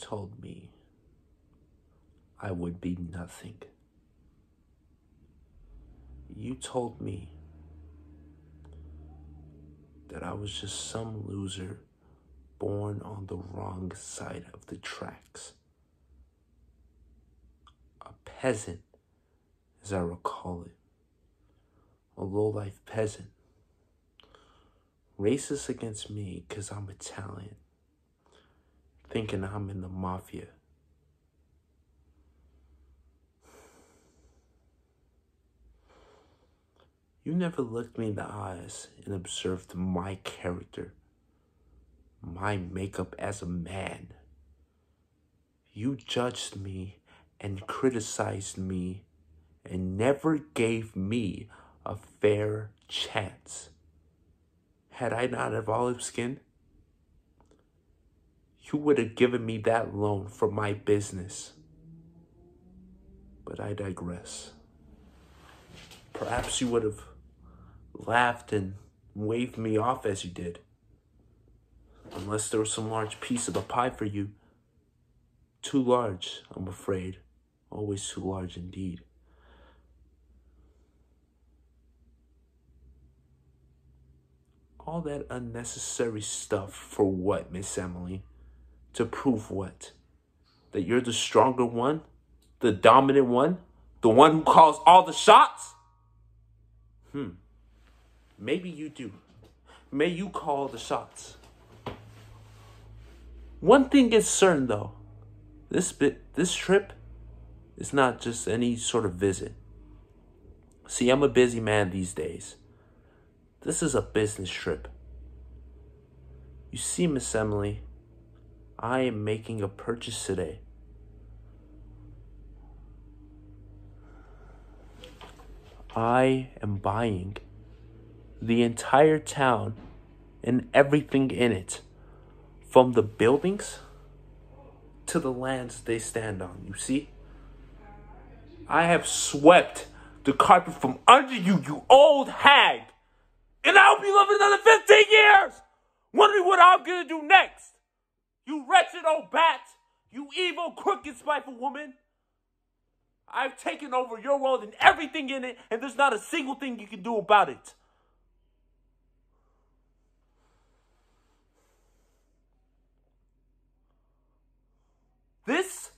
told me I would be nothing. You told me that I was just some loser born on the wrong side of the tracks. A peasant, as I recall it. A low-life peasant. Racist against me because I'm Italian. Thinking I'm in the mafia. You never looked me in the eyes and observed my character, my makeup as a man. You judged me and criticized me and never gave me a fair chance. Had I not have olive skin, you would have given me that loan for my business. But I digress. Perhaps you would have laughed and waved me off as you did. Unless there was some large piece of the pie for you. Too large, I'm afraid. Always too large indeed. All that unnecessary stuff for what, Miss Emily? To prove what? That you're the stronger one? The dominant one? The one who calls all the shots? Hmm. Maybe you do. May you call the shots. One thing is certain though. This bit this trip is not just any sort of visit. See, I'm a busy man these days. This is a business trip. You see, Miss Emily, I am making a purchase today. I am buying the entire town and everything in it, from the buildings to the lands they stand on. You see? I have swept the carpet from under you, you old hag. And I'll be living another 15 years, wondering what I'm gonna do next. Wretched old bat, you evil, crooked, spiteful woman. I've taken over your world and everything in it, and there's not a single thing you can do about it. This,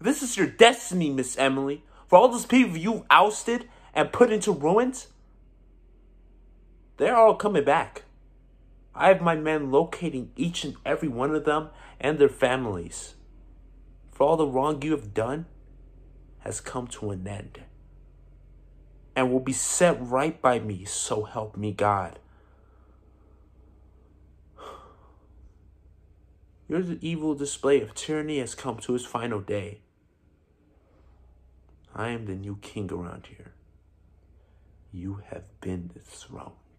this is your destiny, Miss Emily. For all those people you ousted and put into ruins, they're all coming back. I have my men locating each and every one of them and their families. For all the wrong you have done has come to an end and will be set right by me, so help me God. Your evil display of tyranny has come to its final day. I am the new king around here. You have been dethroned.